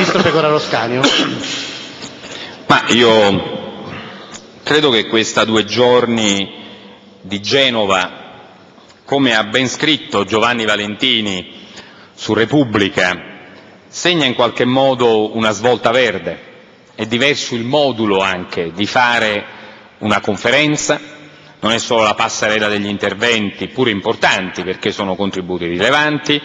Ministro Pecoraro Scanio. Ma io credo che questa due giorni di Genova, come ha ben scritto Giovanni Valentini su Repubblica, segna in qualche modo una svolta verde. È diverso il modulo anche di fare una conferenza, non è solo la passerella degli interventi, pure importanti perché sono contributi rilevanti,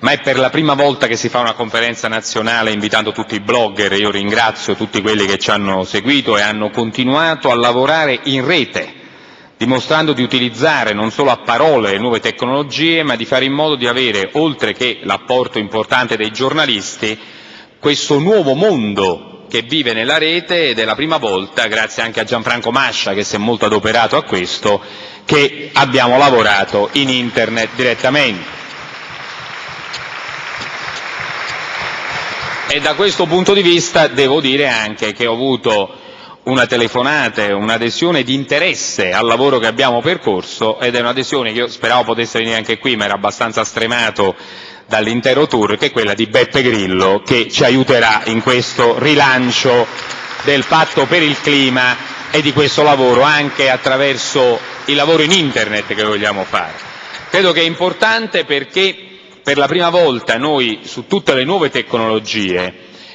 ma è per la prima volta che si fa una conferenza nazionale invitando tutti i blogger, io ringrazio tutti quelli che ci hanno seguito e hanno continuato a lavorare in rete, dimostrando di utilizzare non solo a parole le nuove tecnologie, ma di fare in modo di avere, oltre che l'apporto importante dei giornalisti, questo nuovo mondo che vive nella rete ed è la prima volta, grazie anche a Gianfranco Mascia che si è molto adoperato a questo, che abbiamo lavorato in internet direttamente. Da questo punto di vista devo dire anche che ho avuto una telefonata e un'adesione di interesse al lavoro che abbiamo percorso ed è un'adesione che io speravo potesse venire anche qui, ma era abbastanza stremato dall'intero tour, che è quella di Beppe Grillo, che ci aiuterà in questo rilancio del patto per il clima e di questo lavoro anche attraverso il lavoro in internet che vogliamo fare. Credo che è importante perché per la prima volta noi su tutte le nuove tecnologie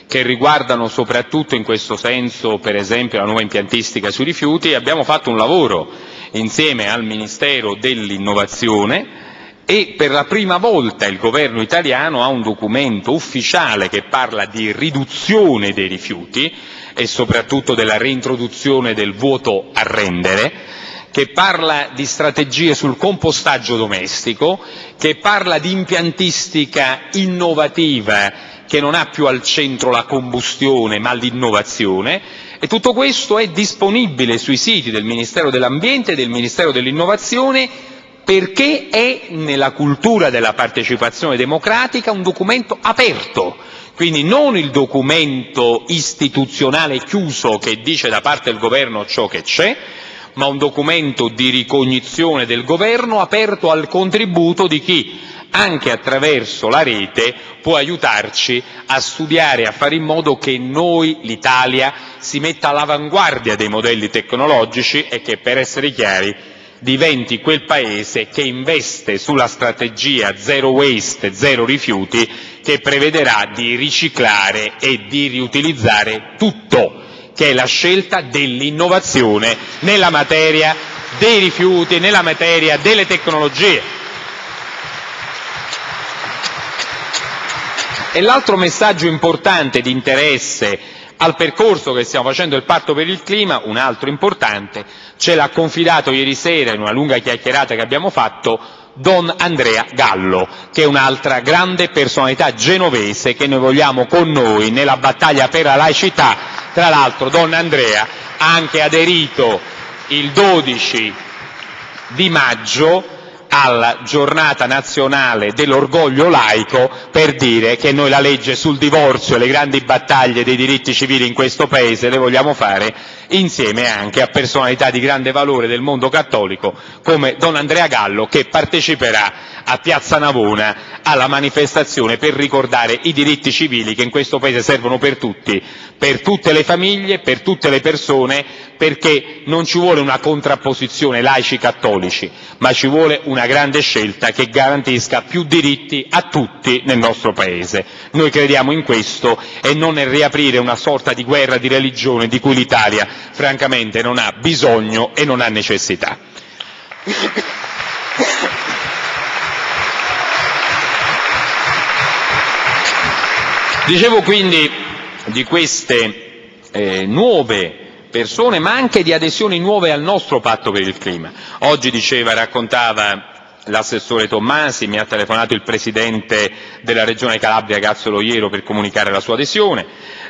che riguardano soprattutto in questo senso per esempio la nuova impiantistica sui rifiuti abbiamo fatto un lavoro insieme al Ministero dell'innovazione e per la prima volta il governo italiano ha un documento ufficiale che parla di riduzione dei rifiuti e soprattutto della reintroduzione del vuoto a rendere che parla di strategie sul compostaggio domestico, che parla di impiantistica innovativa che non ha più al centro la combustione ma l'innovazione e tutto questo è disponibile sui siti del Ministero dell'Ambiente e del Ministero dell'Innovazione perché è nella cultura della partecipazione democratica un documento aperto, quindi non il documento istituzionale chiuso che dice da parte del governo ciò che c'è, ma un documento di ricognizione del governo aperto al contributo di chi anche attraverso la rete può aiutarci a studiare a fare in modo che noi, l'Italia, si metta all'avanguardia dei modelli tecnologici e che, per essere chiari, diventi quel paese che investe sulla strategia zero waste, zero rifiuti, che prevederà di riciclare e di riutilizzare tutto che è la scelta dell'innovazione nella materia dei rifiuti, nella materia delle tecnologie. E l'altro messaggio importante di interesse al percorso che stiamo facendo del patto per il clima, un altro importante, ce l'ha confidato ieri sera in una lunga chiacchierata che abbiamo fatto Don Andrea Gallo, che è un'altra grande personalità genovese che noi vogliamo con noi nella battaglia per la laicità. Tra l'altro Don Andrea ha anche aderito il 12 di maggio alla giornata nazionale dell'orgoglio laico per dire che noi la legge sul divorzio e le grandi battaglie dei diritti civili in questo Paese le vogliamo fare insieme anche a personalità di grande valore del mondo cattolico come Don Andrea Gallo che parteciperà a Piazza Navona alla manifestazione per ricordare i diritti civili che in questo Paese servono per tutti, per tutte le famiglie, per tutte le persone, perché non ci vuole una contrapposizione laici-cattolici, ma ci vuole una grande scelta che garantisca più diritti a tutti nel nostro Paese. Noi crediamo in questo e non nel riaprire una sorta di guerra di religione di cui l'Italia francamente non ha bisogno e non ha necessità. Dicevo quindi di queste eh, nuove persone, ma anche di adesioni nuove al nostro patto per il clima. Oggi diceva, raccontava l'assessore Tommasi, mi ha telefonato il presidente della regione Calabria Cazzolo Iero per comunicare la sua adesione,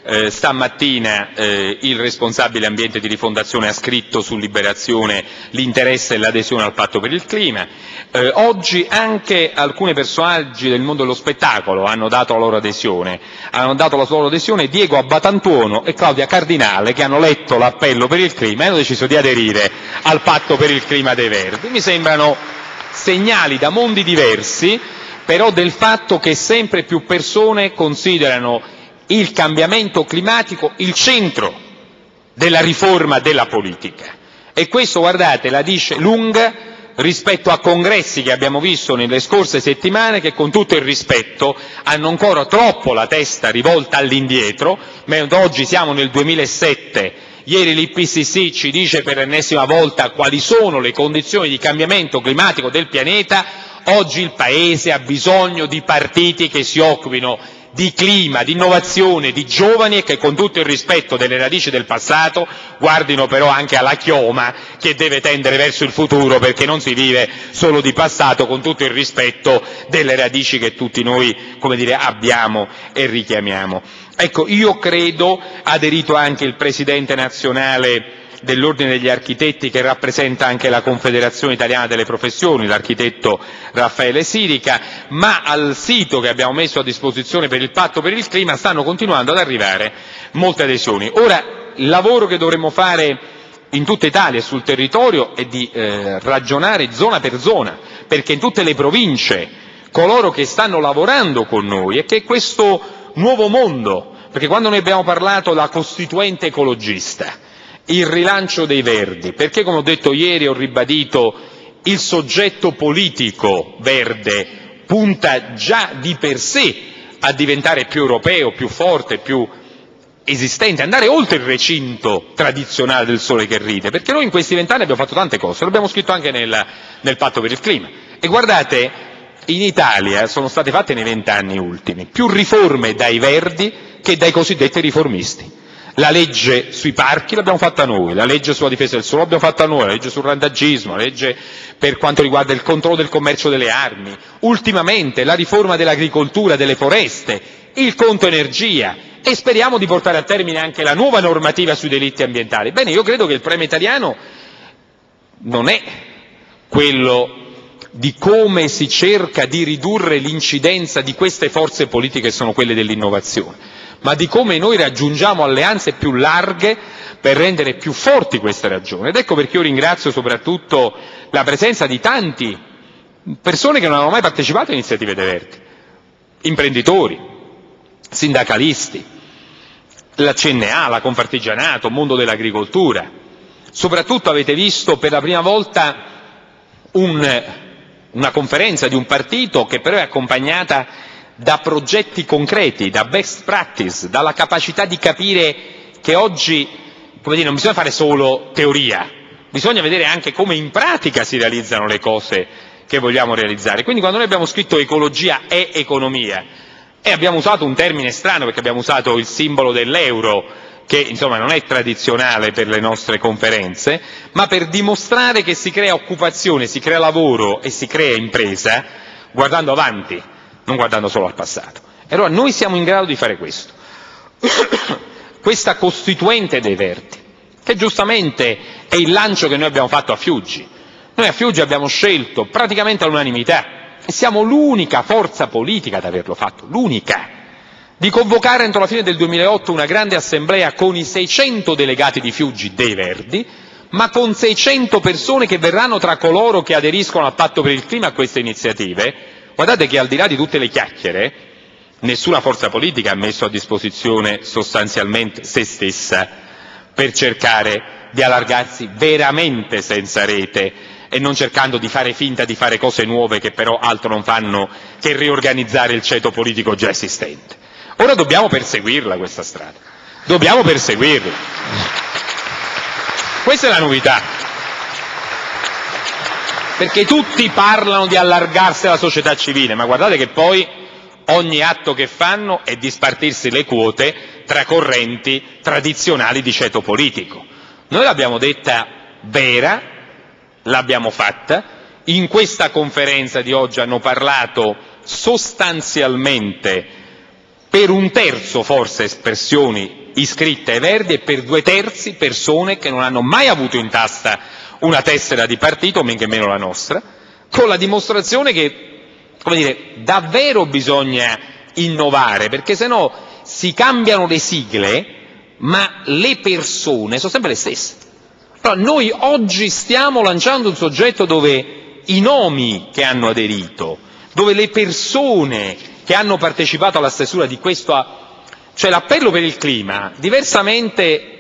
eh, stamattina eh, il responsabile ambiente di rifondazione ha scritto su Liberazione l'interesse e l'adesione al patto per il clima, eh, oggi anche alcuni personaggi del mondo dello spettacolo hanno dato la loro adesione, hanno dato la loro adesione Diego Abbatantuono e Claudia Cardinale che hanno letto l'appello per il clima e hanno deciso di aderire al patto per il clima dei Verdi. Mi sembrano segnali da mondi diversi, però del fatto che sempre più persone considerano il cambiamento climatico il centro della riforma della politica. E questo, guardate, la dice lunga rispetto a congressi che abbiamo visto nelle scorse settimane che con tutto il rispetto hanno ancora troppo la testa rivolta all'indietro, mentre oggi siamo nel 2007, ieri l'IPCC ci dice per l'ennesima volta quali sono le condizioni di cambiamento climatico del pianeta, oggi il Paese ha bisogno di partiti che si occupino di clima, di innovazione, di giovani che con tutto il rispetto delle radici del passato guardino però anche alla chioma che deve tendere verso il futuro perché non si vive solo di passato con tutto il rispetto delle radici che tutti noi come dire, abbiamo e richiamiamo. Ecco, io credo, aderito anche il Presidente nazionale dell'Ordine degli Architetti che rappresenta anche la Confederazione Italiana delle Professioni, l'architetto Raffaele Sirica, ma al sito che abbiamo messo a disposizione per il Patto per il Clima stanno continuando ad arrivare molte adesioni. Ora, il lavoro che dovremmo fare in tutta Italia e sul territorio è di eh, ragionare zona per zona, perché in tutte le province coloro che stanno lavorando con noi e che questo nuovo mondo, perché quando noi abbiamo parlato da costituente ecologista, il rilancio dei Verdi, perché come ho detto ieri ho ribadito il soggetto politico verde punta già di per sé a diventare più europeo, più forte, più esistente, andare oltre il recinto tradizionale del sole che ride, perché noi in questi vent'anni abbiamo fatto tante cose, l'abbiamo scritto anche nel, nel patto per il clima. E guardate, in Italia sono state fatte nei vent'anni ultimi più riforme dai verdi che dai cosiddetti riformisti. La legge sui parchi l'abbiamo fatta noi, la legge sulla difesa del suolo l'abbiamo fatta noi, la legge sul randagismo, la legge per quanto riguarda il controllo del commercio delle armi, ultimamente la riforma dell'agricoltura, delle foreste, il conto energia e speriamo di portare a termine anche la nuova normativa sui delitti ambientali. Bene, io credo che il problema italiano non è quello di come si cerca di ridurre l'incidenza di queste forze politiche che sono quelle dell'innovazione ma di come noi raggiungiamo alleanze più larghe per rendere più forti queste ragioni. Ed ecco perché io ringrazio soprattutto la presenza di tanti persone che non hanno mai partecipato a iniziative dei Verdi, imprenditori, sindacalisti, la CNA, la Confartigianato, mondo dell'agricoltura. Soprattutto avete visto per la prima volta un, una conferenza di un partito che però è accompagnata da progetti concreti, da best practice, dalla capacità di capire che oggi dire, non bisogna fare solo teoria, bisogna vedere anche come in pratica si realizzano le cose che vogliamo realizzare. Quindi quando noi abbiamo scritto ecologia e economia e abbiamo usato un termine strano perché abbiamo usato il simbolo dell'euro che insomma non è tradizionale per le nostre conferenze, ma per dimostrare che si crea occupazione, si crea lavoro e si crea impresa guardando avanti, non guardando solo al passato. E allora noi siamo in grado di fare questo. Questa costituente dei Verdi, che giustamente è il lancio che noi abbiamo fatto a Fiuggi. Noi a Fiuggi abbiamo scelto praticamente all'unanimità, e siamo l'unica forza politica ad averlo fatto, l'unica, di convocare entro la fine del 2008 una grande assemblea con i 600 delegati di Fiuggi dei Verdi, ma con 600 persone che verranno tra coloro che aderiscono al patto per il clima a queste iniziative, Guardate che al di là di tutte le chiacchiere, nessuna forza politica ha messo a disposizione sostanzialmente se stessa per cercare di allargarsi veramente senza rete e non cercando di fare finta di fare cose nuove che però altro non fanno che riorganizzare il ceto politico già esistente. Ora dobbiamo perseguirla questa strada, dobbiamo perseguirla. Questa è la novità perché tutti parlano di allargarsi alla società civile, ma guardate che poi ogni atto che fanno è di spartirsi le quote tra correnti tradizionali di ceto politico. Noi l'abbiamo detta vera, l'abbiamo fatta, in questa conferenza di oggi hanno parlato sostanzialmente per un terzo forse espressioni iscritte ai Verdi e per due terzi persone che non hanno mai avuto in tasta una tessera di partito, men che meno la nostra, con la dimostrazione che, come dire, davvero bisogna innovare, perché se no si cambiano le sigle, ma le persone sono sempre le stesse. Però noi oggi stiamo lanciando un soggetto dove i nomi che hanno aderito, dove le persone che hanno partecipato alla stesura di questa Cioè l'appello per il clima, diversamente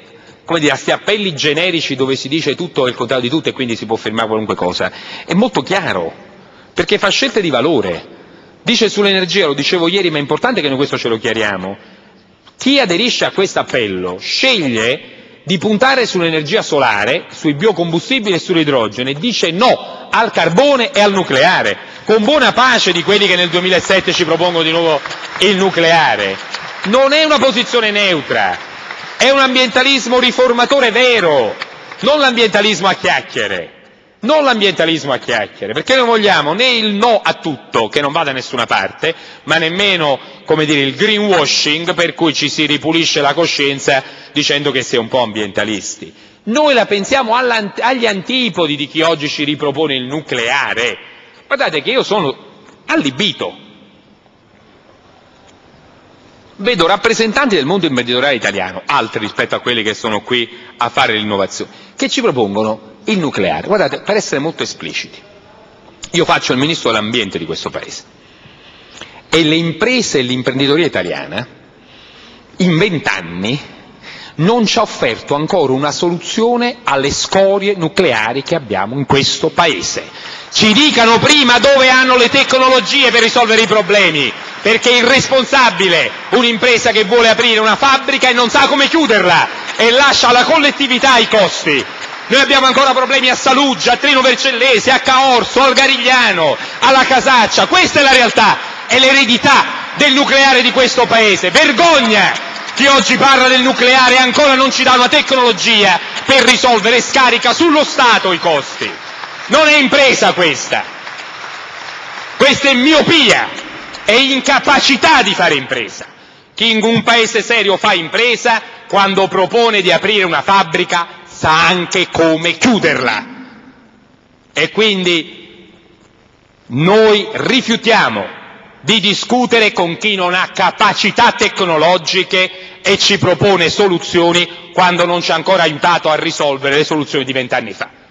a questi appelli generici dove si dice tutto e il contrario di tutto e quindi si può fermare qualunque cosa, è molto chiaro, perché fa scelte di valore. Dice sull'energia, lo dicevo ieri, ma è importante che noi questo ce lo chiariamo, chi aderisce a questo appello sceglie di puntare sull'energia solare, sui biocombustibili e sull'idrogeno e dice no al carbone e al nucleare, con buona pace di quelli che nel 2007 ci propongono di nuovo il nucleare. Non è una posizione neutra, è un ambientalismo riformatore vero, non l'ambientalismo a chiacchiere. Non l'ambientalismo a chiacchiere, perché non vogliamo né il no a tutto, che non va da nessuna parte, ma nemmeno, come dire, il greenwashing per cui ci si ripulisce la coscienza dicendo che si è un po' ambientalisti. Noi la pensiamo agli antipodi di chi oggi ci ripropone il nucleare. Guardate che io sono allibito. Vedo rappresentanti del mondo imprenditoriale italiano, altri rispetto a quelli che sono qui a fare l'innovazione, che ci propongono il nucleare. Guardate, per essere molto espliciti, io faccio il ministro dell'ambiente di questo Paese e le imprese e l'imprenditoria italiana in vent'anni non ci ha offerto ancora una soluzione alle scorie nucleari che abbiamo in questo Paese. Ci dicano prima dove hanno le tecnologie per risolvere i problemi, perché è irresponsabile un'impresa che vuole aprire una fabbrica e non sa come chiuderla e lascia alla collettività i costi. Noi abbiamo ancora problemi a Saluggia, a Trino Vercellese, a Caorso, al Garigliano, alla Casaccia. Questa è la realtà, è l'eredità del nucleare di questo Paese. Vergogna! Chi oggi parla del nucleare ancora non ci dà una tecnologia per risolvere e scarica sullo Stato i costi. Non è impresa questa. Questa è miopia, è incapacità di fare impresa. Chi in un paese serio fa impresa quando propone di aprire una fabbrica sa anche come chiuderla. E quindi noi rifiutiamo di discutere con chi non ha capacità tecnologiche e ci propone soluzioni quando non ci ha ancora aiutato a risolvere le soluzioni di vent'anni fa.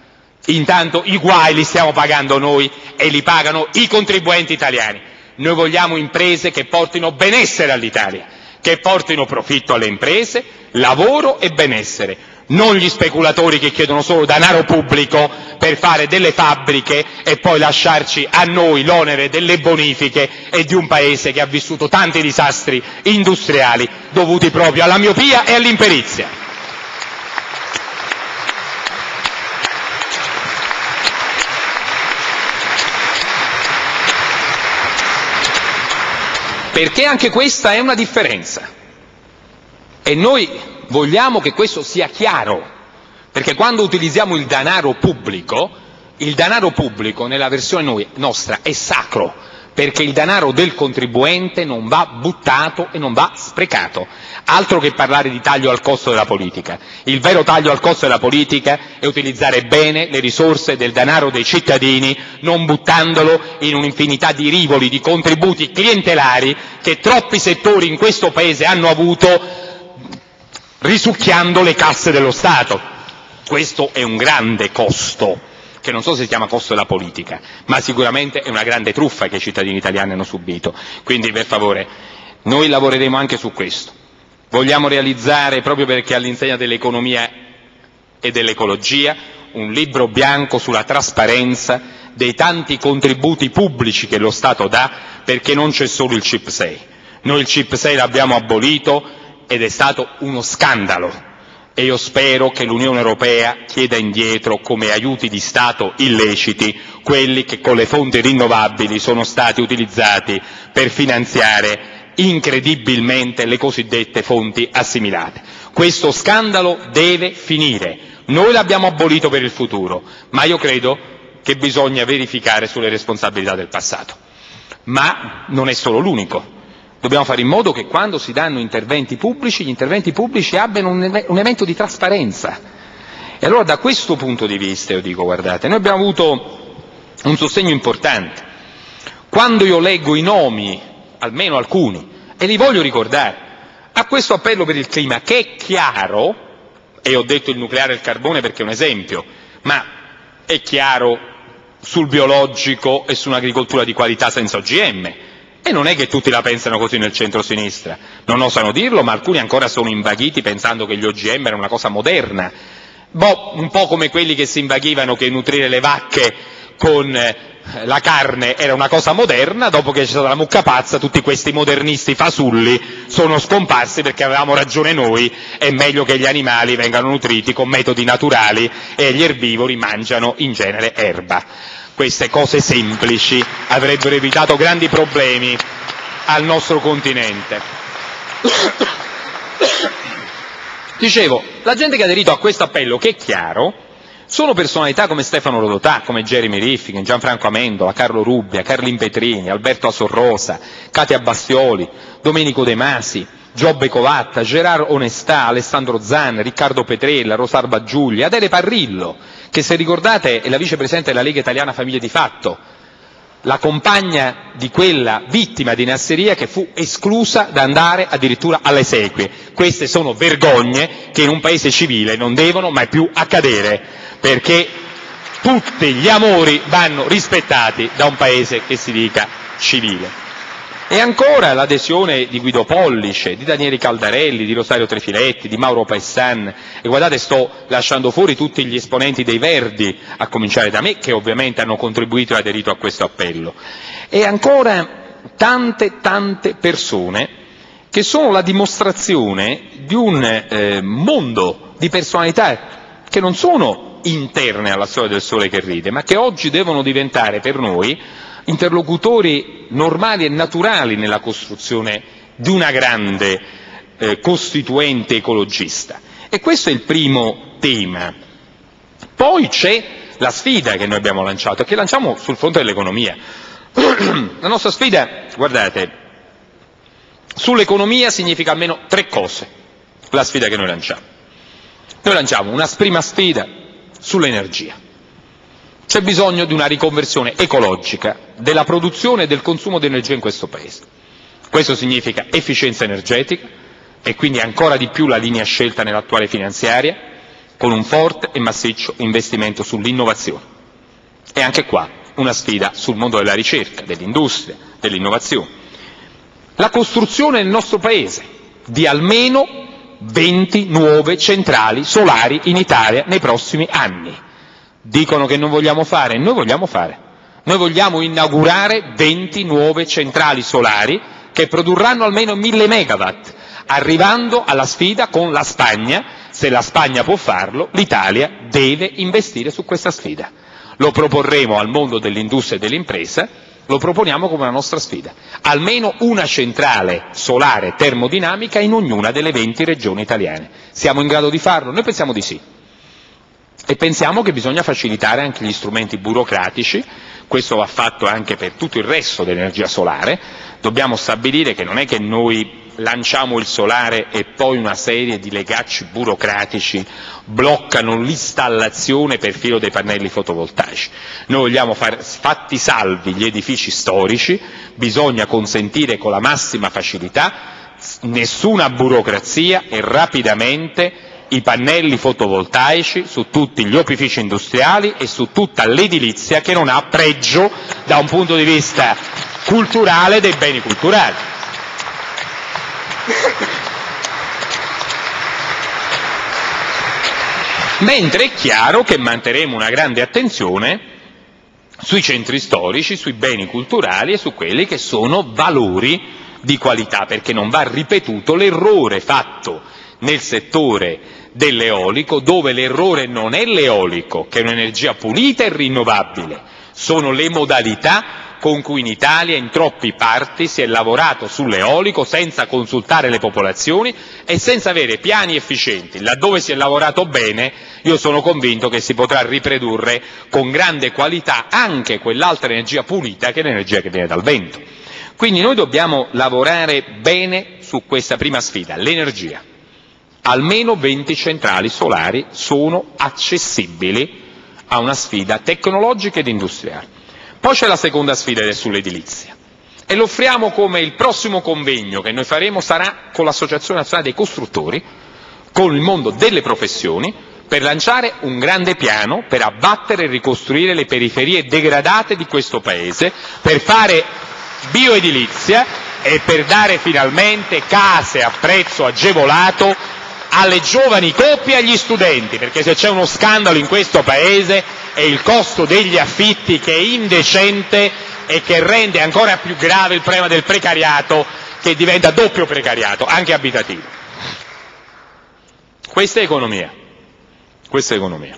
Intanto i guai li stiamo pagando noi e li pagano i contribuenti italiani. Noi vogliamo imprese che portino benessere all'Italia, che portino profitto alle imprese, lavoro e benessere non gli speculatori che chiedono solo denaro pubblico per fare delle fabbriche e poi lasciarci a noi l'onere delle bonifiche e di un Paese che ha vissuto tanti disastri industriali dovuti proprio alla miopia e all'imperizia. Perché anche questa è una differenza. E noi vogliamo che questo sia chiaro, perché quando utilizziamo il denaro pubblico, il denaro pubblico nella versione nostra è sacro, perché il denaro del contribuente non va buttato e non va sprecato. Altro che parlare di taglio al costo della politica. Il vero taglio al costo della politica è utilizzare bene le risorse del denaro dei cittadini, non buttandolo in un'infinità di rivoli, di contributi clientelari che troppi settori in questo Paese hanno avuto risucchiando le casse dello Stato. Questo è un grande costo, che non so se si chiama costo della politica, ma sicuramente è una grande truffa che i cittadini italiani hanno subito. Quindi, per favore, noi lavoreremo anche su questo. Vogliamo realizzare, proprio perché all'insegna dell'economia e dell'ecologia, un libro bianco sulla trasparenza dei tanti contributi pubblici che lo Stato dà, perché non c'è solo il CIP 6. Noi il CIP 6 l'abbiamo abolito ed è stato uno scandalo e io spero che l'Unione Europea chieda indietro come aiuti di Stato illeciti quelli che con le fonti rinnovabili sono stati utilizzati per finanziare incredibilmente le cosiddette fonti assimilate. Questo scandalo deve finire. Noi l'abbiamo abolito per il futuro, ma io credo che bisogna verificare sulle responsabilità del passato. Ma non è solo l'unico. Dobbiamo fare in modo che quando si danno interventi pubblici, gli interventi pubblici abbiano un, elemento di trasparenza. E allora da questo punto di vista io dico, guardate, noi abbiamo avuto un sostegno importante. Quando io leggo i nomi, almeno alcuni, e li voglio ricordare, a questo appello per il clima, che è chiaro, e ho detto il nucleare e il carbone perché è un esempio, ma è chiaro sul biologico e su un'agricoltura di qualità senza OGM, E non è che tutti la pensano così nel centro-sinistra, non osano dirlo, ma alcuni ancora sono invaghiti pensando che gli OGM erano una cosa moderna. Boh, un po' come quelli che si invaghivano che nutrire le vacche con eh, la carne era una cosa moderna, dopo che c'è stata la mucca pazza tutti questi modernisti fasulli sono scomparsi perché avevamo ragione noi, è meglio che gli animali vengano nutriti con metodi naturali e gli erbivori mangiano in genere erba queste cose semplici avrebbero evitato grandi problemi al nostro continente. Dicevo, la gente che ha aderito a questo appello, che è chiaro, sono personalità come Stefano Rodotà, come Jeremy Rifkin, Gianfranco Amendola, Carlo Rubbia, Carlin Petrini, Alberto Assorrosa, Katia Bastioli, Domenico De Masi, Giobbe Covatta, Gerard Onestà, Alessandro Zan, Riccardo Petrella, Rosarba Giulia, Adele Parrillo, che se ricordate è la vicepresidente della Lega Italiana Famiglie di Fatto, la compagna di quella vittima di nasseria che fu esclusa da andare addirittura alle esequie. Queste sono vergogne che in un paese civile non devono mai più accadere, perché tutti gli amori vanno rispettati da un paese che si dica civile. E ancora l'adesione di Guido Pollice, di Daniele Caldarelli, di Rosario Trefiletti, di Mauro Paessan, e guardate sto lasciando fuori tutti gli esponenti dei Verdi, a cominciare da me, che ovviamente hanno contribuito e aderito a questo appello. E ancora tante, tante persone che sono la dimostrazione di un eh, mondo di personalità che non sono interne alla storia del sole che ride, ma che oggi devono diventare per noi interlocutori normali e naturali nella costruzione di una grande eh, costituente ecologista. E questo è il primo tema. Poi c'è la sfida che noi abbiamo lanciato che lanciamo sul fronte dell'economia. la nostra sfida, guardate, sull'economia significa almeno tre cose la sfida che noi lanciamo. Noi lanciamo una prima sfida sull'energia. C'è bisogno di una riconversione ecologica della produzione e del consumo di energia in questo Paese. Questo significa efficienza energetica e quindi ancora di più la linea scelta nell'attuale finanziaria, con un forte e massiccio investimento sull'innovazione. E anche qua una sfida sul mondo della ricerca, dell'industria, dell'innovazione. La costruzione nel nostro Paese di almeno 20 nuove centrali solari in Italia nei prossimi anni dicono che non vogliamo fare, noi vogliamo fare. Noi vogliamo inaugurare 20 nuove centrali solari che produrranno almeno 1000 megawatt, arrivando alla sfida con la Spagna. Se la Spagna può farlo, l'Italia deve investire su questa sfida. Lo proporremo al mondo dell'industria e dell'impresa, lo proponiamo come una nostra sfida. Almeno una centrale solare termodinamica in ognuna delle 20 regioni italiane. Siamo in grado di farlo? Noi pensiamo di sì. E pensiamo che bisogna facilitare anche gli strumenti burocratici, questo va fatto anche per tutto il resto dell'energia solare, dobbiamo stabilire che non è che noi lanciamo il solare e poi una serie di legacci burocratici bloccano l'installazione perfino dei pannelli fotovoltaici. Noi vogliamo far fatti salvi gli edifici storici, bisogna consentire con la massima facilità, nessuna burocrazia e rapidamente i pannelli fotovoltaici su tutti gli opifici industriali e su tutta l'edilizia che non ha pregio da un punto di vista culturale dei beni culturali. Mentre è chiaro che manterremo una grande attenzione sui centri storici, sui beni culturali e su quelli che sono valori di qualità, perché non va ripetuto l'errore fatto nel settore dell'eolico, dove l'errore non è l'eolico, che è un'energia pulita e rinnovabile, sono le modalità con cui in Italia in troppi parti si è lavorato sull'eolico senza consultare le popolazioni e senza avere piani efficienti. Laddove si è lavorato bene, io sono convinto che si potrà riprodurre con grande qualità anche quell'altra energia pulita che è l'energia che viene dal vento. Quindi noi dobbiamo lavorare bene su questa prima sfida, l'energia almeno 20 centrali solari sono accessibili a una sfida tecnologica ed industriale. Poi c'è la seconda sfida sull'edilizia. E lo offriamo come il prossimo convegno che noi faremo sarà con l'Associazione Nazionale dei Costruttori, con il mondo delle professioni, per lanciare un grande piano per abbattere e ricostruire le periferie degradate di questo Paese, per fare bioedilizia e per dare finalmente case a prezzo agevolato alle giovani coppie e agli studenti, perché se c'è uno scandalo in questo Paese è il costo degli affitti che è indecente e che rende ancora più grave il problema del precariato che diventa doppio precariato, anche abitativo. Questa è economia, questa è economia.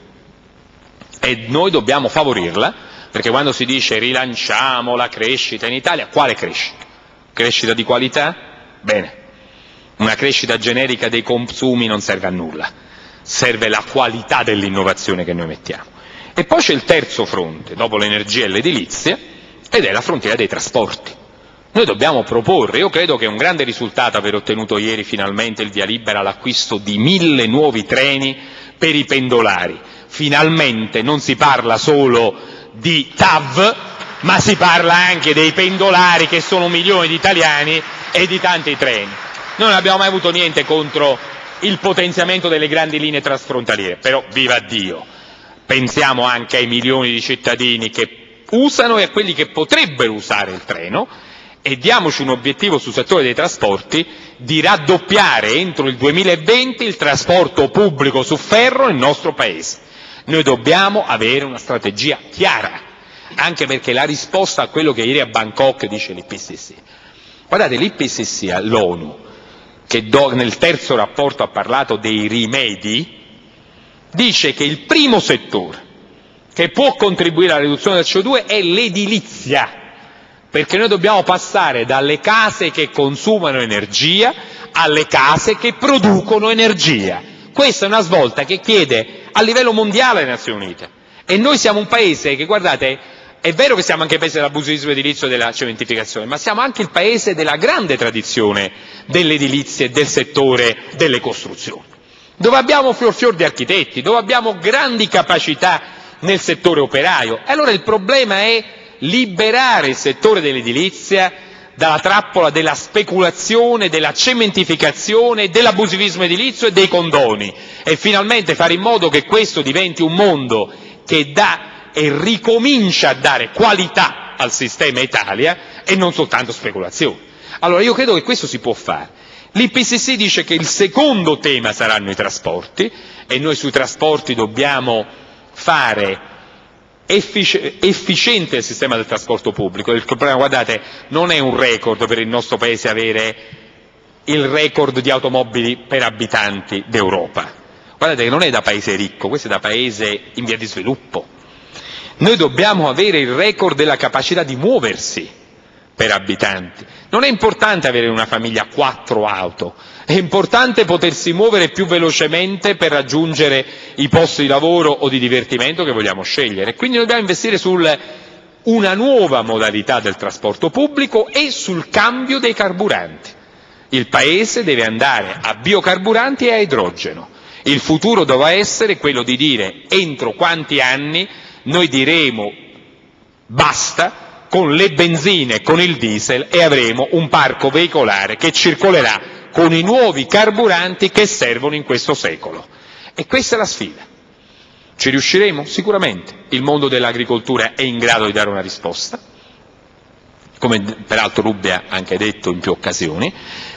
E noi dobbiamo favorirla, perché quando si dice rilanciamo la crescita in Italia, quale crescita? Crescita di qualità? Bene, una crescita generica dei consumi non serve a nulla, serve la qualità dell'innovazione che noi mettiamo. E poi c'è il terzo fronte, dopo l'energia e l'edilizia, ed è la frontiera dei trasporti. Noi dobbiamo proporre, io credo che è un grande risultato aver ottenuto ieri finalmente il via libera all'acquisto di mille nuovi treni per i pendolari. Finalmente non si parla solo di TAV, ma si parla anche dei pendolari che sono milioni di italiani e di tanti treni. Noi non abbiamo mai avuto niente contro il potenziamento delle grandi linee trasfrontaliere, però viva Dio, pensiamo anche ai milioni di cittadini che usano e a quelli che potrebbero usare il treno e diamoci un obiettivo sul settore dei trasporti di raddoppiare entro il 2020 il trasporto pubblico su ferro nel nostro Paese. Noi dobbiamo avere una strategia chiara, anche perché la risposta a quello che ieri a Bangkok dice l'IPCC. Guardate, l'IPCC, l'ONU, che nel terzo rapporto ha parlato dei rimedi, dice che il primo settore che può contribuire alla riduzione del CO2 è l'edilizia, perché noi dobbiamo passare dalle case che consumano energia alle case che producono energia. Questa è una svolta che chiede a livello mondiale le Nazioni Unite. E noi siamo un paese che, guardate, è vero che siamo anche il paese dell'abusivismo edilizio e della cementificazione, ma siamo anche il paese della grande tradizione dell'edilizia e del settore delle costruzioni, dove abbiamo fior fior di architetti, dove abbiamo grandi capacità nel settore operaio. E allora il problema è liberare il settore dell'edilizia dalla trappola della speculazione, della cementificazione, dell'abusivismo edilizio e dei condoni e finalmente fare in modo che questo diventi un mondo che dà e ricomincia a dare qualità al sistema Italia e non soltanto speculazione. Allora io credo che questo si può fare. L'IPCC dice che il secondo tema saranno i trasporti e noi sui trasporti dobbiamo fare effic- efficiente il sistema del trasporto pubblico. Il problema, guardate, non è un record per il nostro Paese avere il record di automobili per abitanti d'Europa. Guardate che non è da paese ricco, questo è da paese in via di sviluppo. Noi dobbiamo avere il record della capacità di muoversi per abitanti. Non è importante avere in una famiglia quattro auto, è importante potersi muovere più velocemente per raggiungere i posti di lavoro o di divertimento che vogliamo scegliere. Quindi dobbiamo investire su una nuova modalità del trasporto pubblico e sul cambio dei carburanti. Il Paese deve andare a biocarburanti e a idrogeno. Il futuro dovrà essere quello di dire entro quanti anni noi diremo basta con le benzine, con il diesel e avremo un parco veicolare che circolerà con i nuovi carburanti che servono in questo secolo. E questa è la sfida. Ci riusciremo? Sicuramente. Il mondo dell'agricoltura è in grado di dare una risposta, come peraltro Rubbia ha anche detto in più occasioni,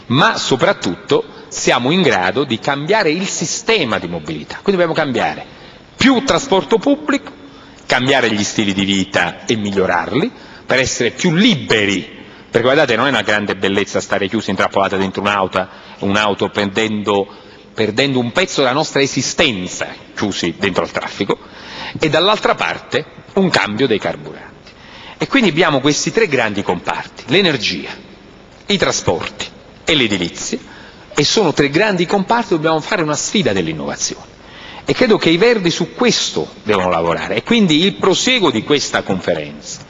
ma soprattutto siamo in grado di cambiare il sistema di mobilità. Quindi dobbiamo cambiare più trasporto pubblico, cambiare gli stili di vita e migliorarli, per essere più liberi, perché guardate non è una grande bellezza stare chiusi intrappolati dentro un'auto, un'auto perdendo, perdendo un pezzo della nostra esistenza chiusi dentro al traffico, e dall'altra parte un cambio dei carburanti. E quindi abbiamo questi tre grandi comparti, l'energia, i trasporti e l'edilizia, e sono tre grandi comparti, dobbiamo fare una sfida dell'innovazione. E credo che i Verdi su questo devono lavorare e quindi il prosieguo di questa conferenza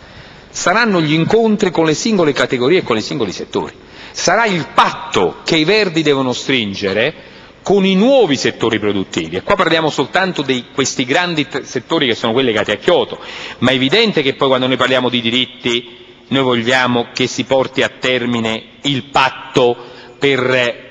saranno gli incontri con le singole categorie e con i singoli settori. Sarà il patto che i Verdi devono stringere con i nuovi settori produttivi. E qua parliamo soltanto di questi grandi settori che sono quelli legati a Kyoto, ma è evidente che poi quando noi parliamo di diritti noi vogliamo che si porti a termine il patto per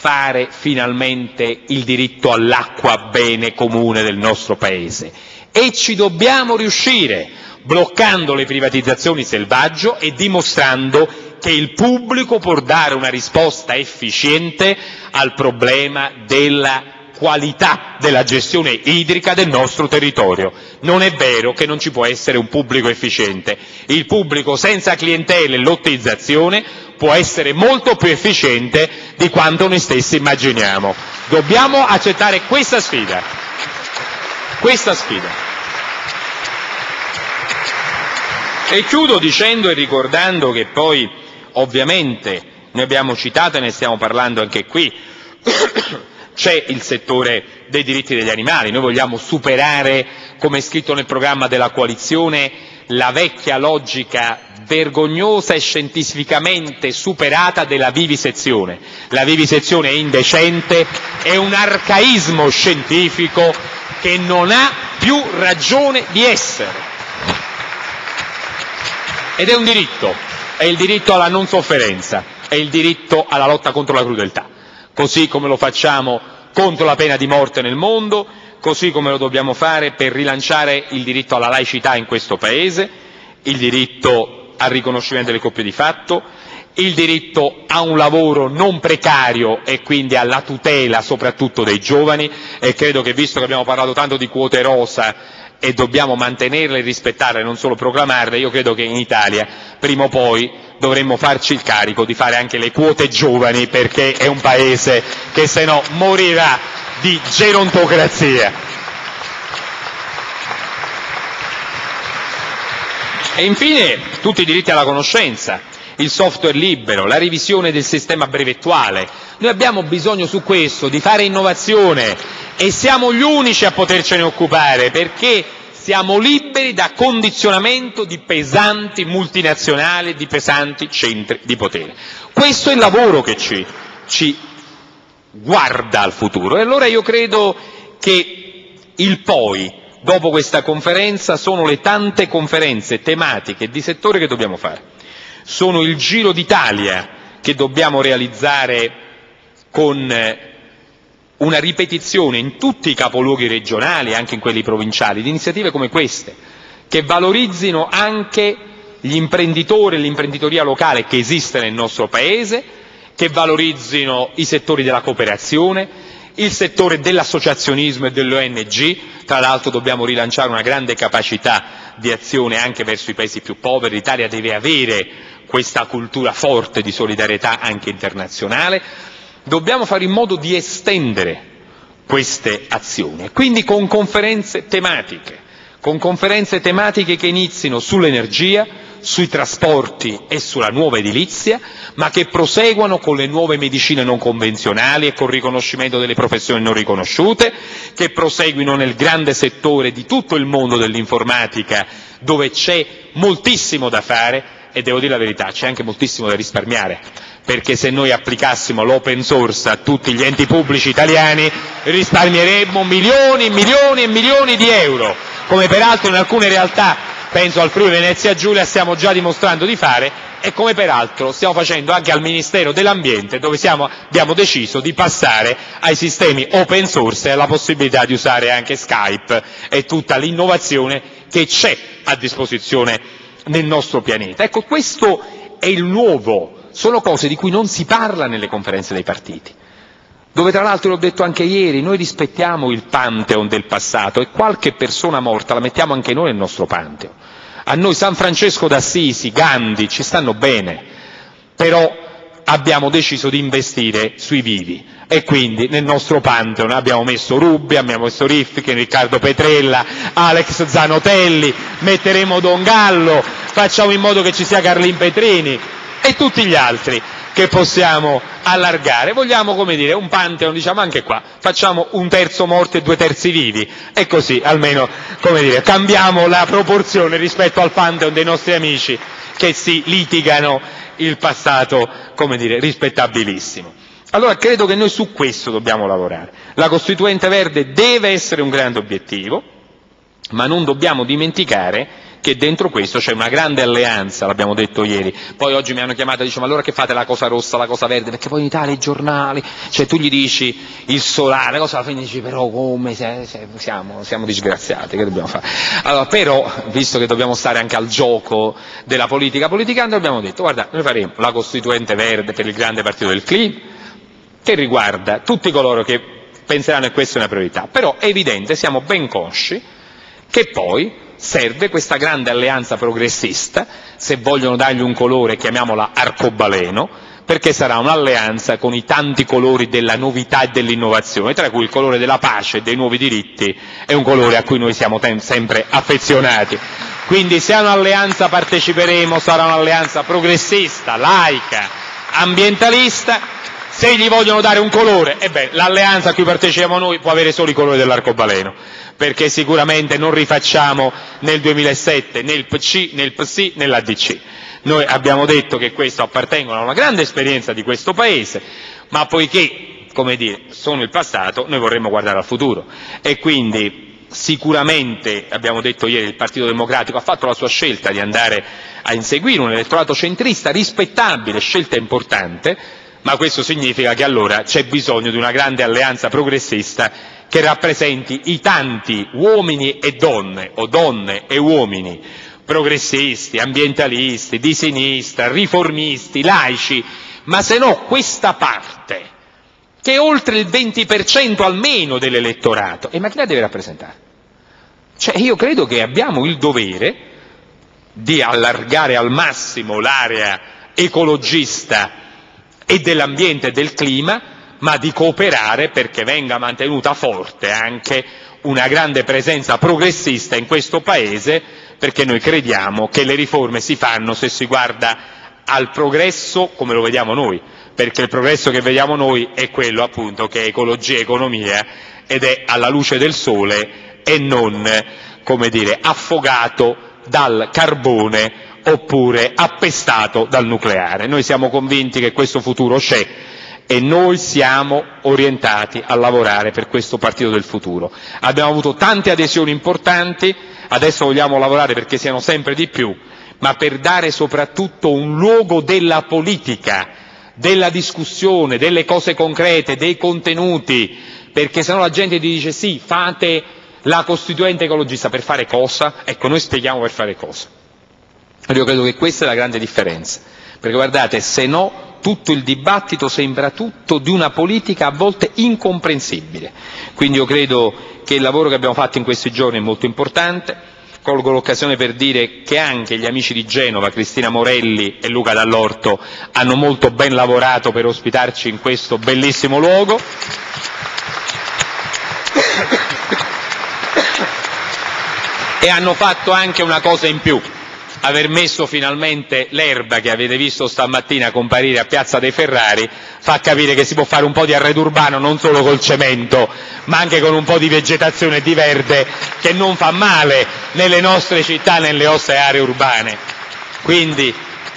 fare finalmente il diritto all'acqua bene comune del nostro Paese e ci dobbiamo riuscire. bloccando le privatizzazioni selvaggio e dimostrando che il pubblico può dare una risposta efficiente al problema della qualità della gestione idrica del nostro territorio. Non è vero che non ci può essere un pubblico efficiente. Il pubblico senza clientele e lottizzazione può essere molto più efficiente di quanto noi stessi immaginiamo. Dobbiamo accettare questa sfida. Questa sfida. E chiudo dicendo e ricordando che poi ovviamente noi abbiamo citato e ne stiamo parlando anche qui c'è il settore dei diritti degli animali, noi vogliamo superare, come è scritto nel programma della coalizione, la vecchia logica vergognosa e scientificamente superata della vivisezione. La vivisezione è indecente, è un arcaismo scientifico che non ha più ragione di essere. Ed è un diritto, è il diritto alla non sofferenza, è il diritto alla lotta contro la crudeltà così come lo facciamo contro la pena di morte nel mondo, così come lo dobbiamo fare per rilanciare il diritto alla laicità in questo Paese, il diritto al riconoscimento delle coppie di fatto, il diritto a un lavoro non precario e quindi alla tutela soprattutto dei giovani. E credo che visto che abbiamo parlato tanto di quote rosa e dobbiamo mantenerle e rispettarle, non solo proclamarle, io credo che in Italia prima o poi dovremmo farci il carico di fare anche le quote giovani perché è un paese che se no morirà di gerontocrazia. E infine tutti i diritti alla conoscenza, il software libero, la revisione del sistema brevettuale. Noi abbiamo bisogno su questo di fare innovazione e siamo gli unici a potercene occupare perché siamo liberi da condizionamento di pesanti multinazionali, di pesanti centri di potere. Questo è il lavoro che ci, ci guarda al futuro e allora io credo che il poi, dopo questa conferenza, sono le tante conferenze tematiche di settore che dobbiamo fare. Sono il giro d'Italia che dobbiamo realizzare con eh, una ripetizione in tutti i capoluoghi regionali, anche in quelli provinciali, di iniziative come queste, che valorizzino anche gli imprenditori e l'imprenditoria locale che esiste nel nostro Paese, che valorizzino i settori della cooperazione, il settore dell'associazionismo e delle ONG, tra l'altro dobbiamo rilanciare una grande capacità di azione anche verso i paesi più poveri, l'Italia deve avere questa cultura forte di solidarietà anche internazionale, dobbiamo fare in modo di estendere queste azioni, quindi con conferenze tematiche, con conferenze tematiche che inizino sull'energia, sui trasporti e sulla nuova edilizia, ma che proseguano con le nuove medicine non convenzionali e col riconoscimento delle professioni non riconosciute, che proseguino nel grande settore di tutto il mondo dell'informatica dove c'è moltissimo da fare e devo dire la verità, c'è anche moltissimo da risparmiare perché se noi applicassimo l'open source a tutti gli enti pubblici italiani risparmieremmo milioni, e milioni e milioni di euro, come peraltro in alcune realtà, penso al Friuli Venezia Giulia, stiamo già dimostrando di fare e come peraltro stiamo facendo anche al Ministero dell'Ambiente dove abbiamo deciso di passare ai sistemi open source e alla possibilità di usare anche Skype e tutta l'innovazione che c'è a disposizione nel nostro pianeta. Ecco, questo è il nuovo sono cose di cui non si parla nelle conferenze dei partiti, dove tra l'altro l'ho detto anche ieri, noi rispettiamo il pantheon del passato e qualche persona morta la mettiamo anche noi nel nostro pantheon. A noi San Francesco d'Assisi, Gandhi ci stanno bene, però abbiamo deciso di investire sui vivi. E quindi nel nostro pantheon abbiamo messo Rubbi, abbiamo messo Rifkin, Riccardo Petrella, Alex Zanotelli, metteremo Don Gallo, facciamo in modo che ci sia Carlin Petrini, e tutti gli altri che possiamo allargare. Vogliamo, come dire, un pantheon, diciamo anche qua, facciamo un terzo morto e due terzi vivi e così almeno, come dire, cambiamo la proporzione rispetto al pantheon dei nostri amici che si litigano il passato, come dire, rispettabilissimo. Allora credo che noi su questo dobbiamo lavorare. La Costituente Verde deve essere un grande obiettivo, ma non dobbiamo dimenticare che dentro questo c'è una grande alleanza, l'abbiamo detto ieri. Poi oggi mi hanno chiamato e dice ma allora che fate la cosa rossa, la cosa verde? Perché poi in Italia i giornali, cioè tu gli dici il solare, cosa alla fine dici però come siamo, siamo disgraziati, che dobbiamo fare? Allora, però, visto che dobbiamo stare anche al gioco della politica politicante, abbiamo detto guarda, noi faremo la Costituente Verde per il grande partito del clima, che riguarda tutti coloro che penseranno che questa è una priorità, però è evidente, siamo ben consci che poi serve questa grande alleanza progressista, se vogliono dargli un colore chiamiamola arcobaleno, perché sarà un'alleanza con i tanti colori della novità e dell'innovazione, tra cui il colore della pace e dei nuovi diritti è un colore a cui noi siamo sempre affezionati. Quindi se a un'alleanza parteciperemo sarà un'alleanza progressista, laica, ambientalista, se gli vogliono dare un colore, ebbene l'alleanza a cui partecipiamo noi può avere solo i colori dell'arcobaleno perché sicuramente non rifacciamo nel 2007 né il PC, né il PSI, né l'ADC. Noi abbiamo detto che questo appartengono a una grande esperienza di questo Paese, ma poiché, come dire, sono il passato, noi vorremmo guardare al futuro e quindi sicuramente, abbiamo detto ieri, il Partito Democratico ha fatto la sua scelta di andare a inseguire un elettorato centrista rispettabile, scelta importante, ma questo significa che allora c'è bisogno di una grande alleanza progressista che rappresenti i tanti uomini e donne, o donne e uomini, progressisti, ambientalisti, di sinistra, riformisti, laici, ma se no questa parte, che è oltre il 20% almeno dell'elettorato, e ma chi la deve rappresentare? Cioè io credo che abbiamo il dovere di allargare al massimo l'area ecologista e dell'ambiente e del clima, ma di cooperare perché venga mantenuta forte anche una grande presenza progressista in questo Paese, perché noi crediamo che le riforme si fanno se si guarda al progresso come lo vediamo noi, perché il progresso che vediamo noi è quello appunto che è ecologia e economia ed è alla luce del sole e non, come dire, affogato dal carbone oppure appestato dal nucleare. Noi siamo convinti che questo futuro c'è e noi siamo orientati a lavorare per questo partito del futuro. Abbiamo avuto tante adesioni importanti, adesso vogliamo lavorare perché siano sempre di più, ma per dare soprattutto un luogo della politica, della discussione, delle cose concrete, dei contenuti, perché se no la gente ti dice sì, fate la costituente ecologista per fare cosa? Ecco, noi spieghiamo per fare cosa. Io credo che questa è la grande differenza, perché guardate, se no tutto il dibattito sembra tutto di una politica a volte incomprensibile. Quindi io credo che il lavoro che abbiamo fatto in questi giorni è molto importante. Colgo l'occasione per dire che anche gli amici di Genova, Cristina Morelli e Luca Dall'Orto, hanno molto ben lavorato per ospitarci in questo bellissimo luogo. E hanno fatto anche una cosa in più, aver messo finalmente l'erba che avete visto stamattina comparire a Piazza dei Ferrari fa capire che si può fare un po' di arredo urbano non solo col cemento, ma anche con un po' di vegetazione di verde che non fa male nelle nostre città, nelle nostre aree urbane. Quindi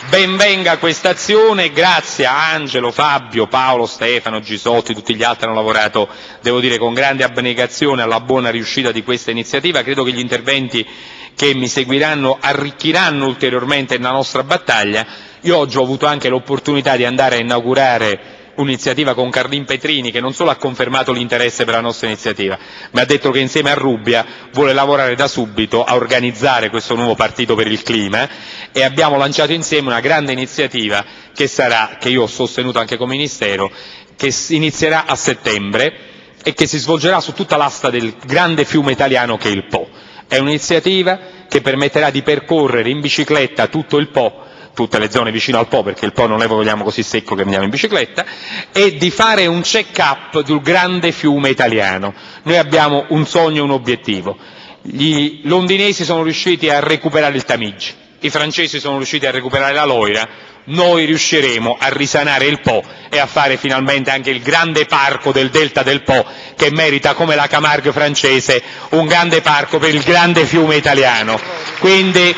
benvenga questa azione, grazie a Angelo, Fabio, Paolo, Stefano, Gisotti, tutti gli altri hanno lavorato, devo dire, con grande abnegazione alla buona riuscita di questa iniziativa. Credo che gli interventi che mi seguiranno arricchiranno ulteriormente la nostra battaglia. Io oggi ho avuto anche l'opportunità di andare a inaugurare un'iniziativa con Carlin Petrini che non solo ha confermato l'interesse per la nostra iniziativa, ma ha detto che insieme a Rubbia vuole lavorare da subito a organizzare questo nuovo partito per il clima e abbiamo lanciato insieme una grande iniziativa che sarà, che io ho sostenuto anche come Ministero, che inizierà a settembre e che si svolgerà su tutta l'asta del grande fiume italiano che è il Po. È un'iniziativa che permetterà di percorrere in bicicletta tutto il Po, tutte le zone vicino al Po, perché il Po non lo vogliamo così secco che andiamo in bicicletta, e di fare un check-up del grande fiume italiano. Noi abbiamo un sogno e un obiettivo. Gli londinesi sono riusciti a recuperare il Tamigi, i francesi sono riusciti a recuperare la Loira, noi riusciremo a risanare il Po e a fare finalmente anche il grande parco del delta del Po che merita come la Camargue francese un grande parco per il grande fiume italiano. Quindi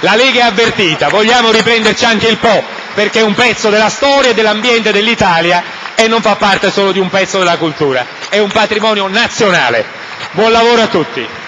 la Lega è avvertita, vogliamo riprenderci anche il Po perché è un pezzo della storia e dell'ambiente dell'Italia e non fa parte solo di un pezzo della cultura, è un patrimonio nazionale. Buon lavoro a tutti.